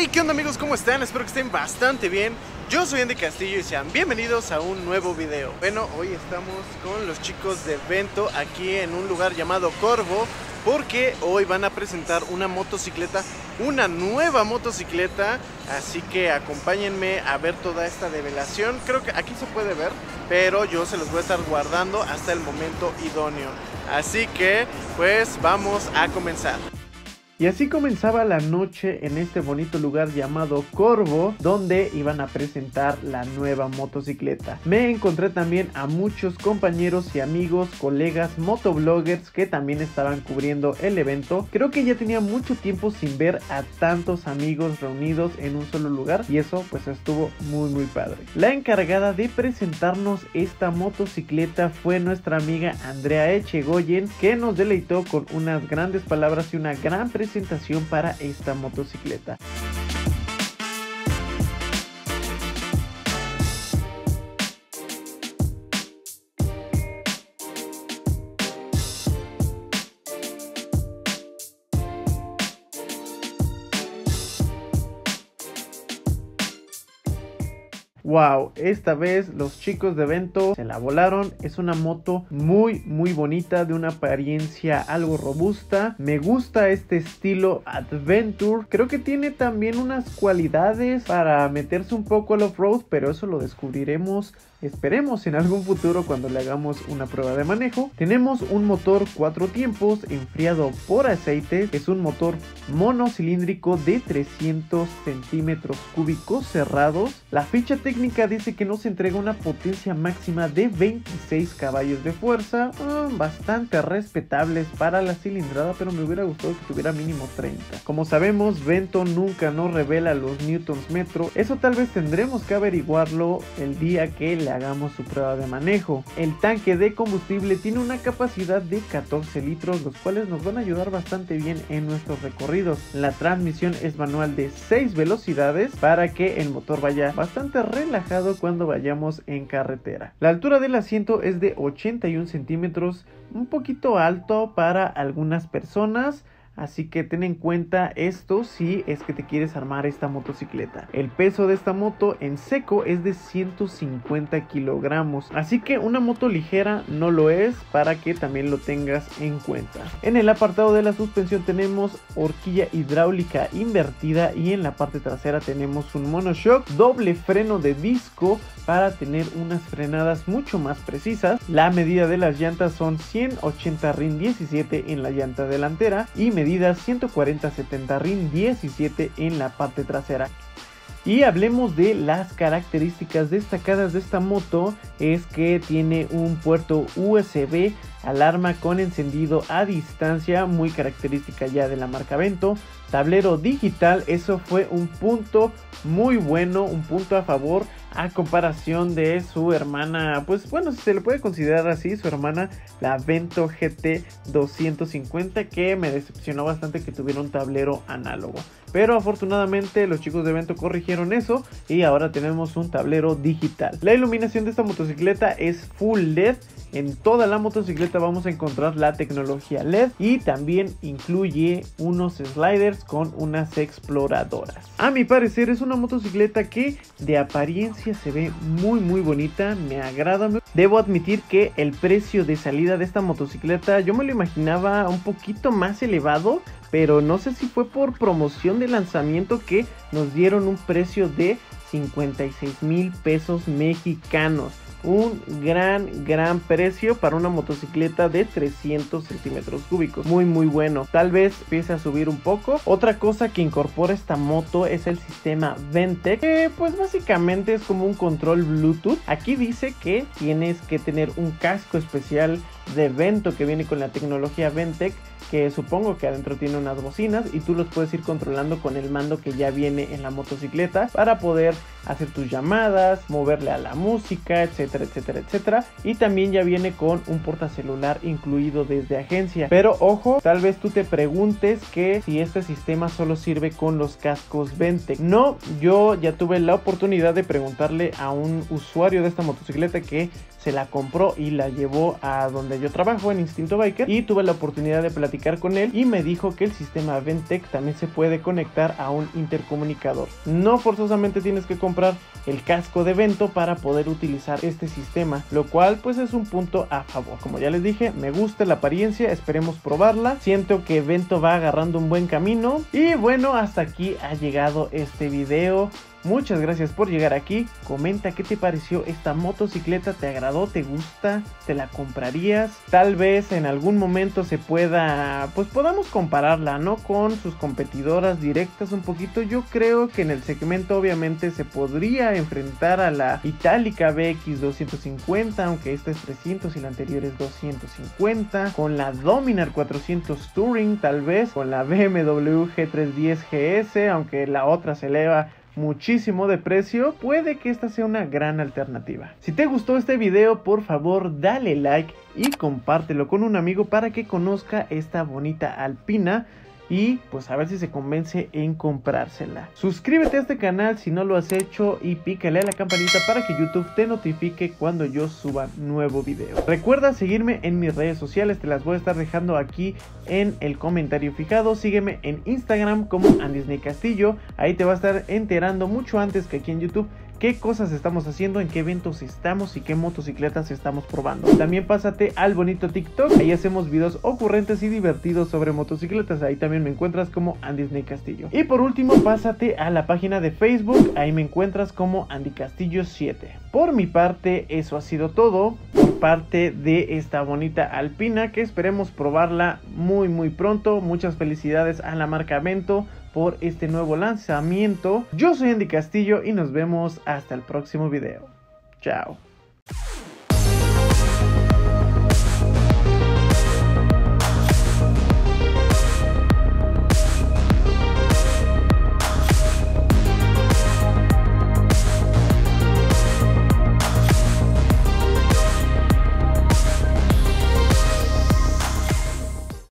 Hey, ¿qué onda amigos? ¿Cómo están? Espero que estén bastante bien. Yo soy Andy Castillo y sean bienvenidos a un nuevo video. Bueno, hoy estamos con los chicos de Vento aquí en un lugar llamado Corvo porque hoy van a presentar una motocicleta, una nueva motocicleta, así que acompáñenme a ver toda esta develación. Creo que aquí se puede ver, pero yo se los voy a estar guardando hasta el momento idóneo. Así que, pues vamos a comenzar. Y así comenzaba la noche en este bonito lugar llamado Corvo, donde iban a presentar la nueva motocicleta. Me encontré también a muchos compañeros y amigos, colegas, motobloggers que también estaban cubriendo el evento. Creo que ya tenía mucho tiempo sin ver a tantos amigos reunidos en un solo lugar y eso pues estuvo muy muy padre. La encargada de presentarnos esta motocicleta fue nuestra amiga Andrea Echegoyen que nos deleitó con unas grandes palabras y una gran presentación presentación para esta motocicleta. Wow, esta vez los chicos de evento se la volaron. Es una moto muy, muy bonita, de una apariencia algo robusta. Me gusta este estilo adventure. Creo que tiene también unas cualidades para meterse un poco al off-road, pero eso lo descubriremos Esperemos en algún futuro cuando le hagamos una prueba de manejo. Tenemos un motor 4 tiempos enfriado por aceite. Es un motor monocilíndrico de 300 centímetros cúbicos cerrados. La ficha técnica dice que nos entrega una potencia máxima de 26 caballos de fuerza. Ah, bastante respetables para la cilindrada, pero me hubiera gustado que tuviera mínimo 30. Como sabemos, Vento nunca nos revela los newtons metro. Eso tal vez tendremos que averiguarlo el día que la hagamos su prueba de manejo. El tanque de combustible tiene una capacidad de 14 litros, los cuales nos van a ayudar bastante bien en nuestros recorridos. La transmisión es manual de 6 velocidades para que el motor vaya bastante relajado cuando vayamos en carretera. La altura del asiento es de 81 centímetros, un poquito alto para algunas personas Así que ten en cuenta esto si es que te quieres armar esta motocicleta. El peso de esta moto en seco es de 150 kilogramos. Así que una moto ligera no lo es para que también lo tengas en cuenta. En el apartado de la suspensión tenemos horquilla hidráulica invertida y en la parte trasera tenemos un monoshock, doble freno de disco para tener unas frenadas mucho más precisas. La medida de las llantas son 180 RIN 17 en la llanta delantera y medida 140 70 RIN 17 en la parte trasera. Y hablemos de las características destacadas de esta moto. Es que tiene un puerto USB, alarma con encendido a distancia, muy característica ya de la marca Vento. Tablero digital, eso fue un punto muy bueno, un punto a favor a comparación de su hermana, pues bueno, si se le puede considerar así, su hermana, la Vento GT 250, que me decepcionó bastante que tuviera un tablero análogo. Pero afortunadamente los chicos de Vento corrigieron eso y ahora tenemos un tablero digital. La iluminación de esta motocicleta es full LED. En toda la motocicleta vamos a encontrar la tecnología LED y también incluye unos sliders con unas exploradoras. A mi parecer es una motocicleta que de apariencia se ve muy muy bonita, me agrada. Debo admitir que el precio de salida de esta motocicleta yo me lo imaginaba un poquito más elevado pero no sé si fue por promoción de lanzamiento que nos dieron un precio de 56 mil pesos mexicanos un gran gran precio para una motocicleta de 300 centímetros cúbicos. Muy muy bueno. Tal vez empiece a subir un poco. Otra cosa que incorpora esta moto es el sistema Ventec que pues básicamente es como un control bluetooth. Aquí dice que tienes que tener un casco especial de Vento que viene con la tecnología Ventec que supongo que adentro tiene unas bocinas y tú los puedes ir controlando con el mando que ya viene en la motocicleta para poder hacer tus llamadas, moverle a la música, etcétera, etcétera, etcétera. Y también ya viene con un portacelular incluido desde agencia. Pero ojo, tal vez tú te preguntes que si este sistema solo sirve con los cascos Ventec. No, yo ya tuve la oportunidad de preguntarle a un usuario de esta motocicleta que se la compró y la llevó a donde yo trabajo en Instinto Biker y tuve la oportunidad de platicar con él y me dijo que el sistema Ventec también se puede conectar a un intercomunicador. No forzosamente tienes que comprar el casco de Vento para poder utilizar este sistema, lo cual pues es un punto a favor. Como ya les dije, me gusta la apariencia, esperemos probarla. Siento que Vento va agarrando un buen camino y bueno, hasta aquí ha llegado este video. Muchas gracias por llegar aquí. Comenta qué te pareció esta motocicleta. ¿Te agradó? ¿Te gusta? ¿Te la comprarías? Tal vez en algún momento se pueda, pues podamos compararla, ¿no? Con sus competidoras directas un poquito. Yo creo que en el segmento obviamente se podría enfrentar a la Itálica BX 250, aunque esta es 300 y la anterior es 250. Con la Dominar 400 Touring tal vez. Con la BMW G310 GS, aunque la otra se eleva muchísimo de precio, puede que esta sea una gran alternativa. Si te gustó este video, por favor dale like y compártelo con un amigo para que conozca esta bonita alpina y pues a ver si se convence en comprársela. Suscríbete a este canal si no lo has hecho y pícale a la campanita para que YouTube te notifique cuando yo suba nuevo video. Recuerda seguirme en mis redes sociales, te las voy a estar dejando aquí en el comentario fijado. Sígueme en Instagram como Andisney Castillo, ahí te va a estar enterando mucho antes que aquí en YouTube qué cosas estamos haciendo, en qué eventos estamos y qué motocicletas estamos probando. También pásate al bonito TikTok, ahí hacemos videos ocurrentes y divertidos sobre motocicletas, ahí también me encuentras como Andy Castillo. Y por último, pásate a la página de Facebook, ahí me encuentras como Andy Castillo 7. Por mi parte, eso ha sido todo por parte de esta bonita Alpina que esperemos probarla muy muy pronto. Muchas felicidades a la marca Vento por este nuevo lanzamiento. Yo soy Andy Castillo y nos vemos hasta el próximo video. Chao.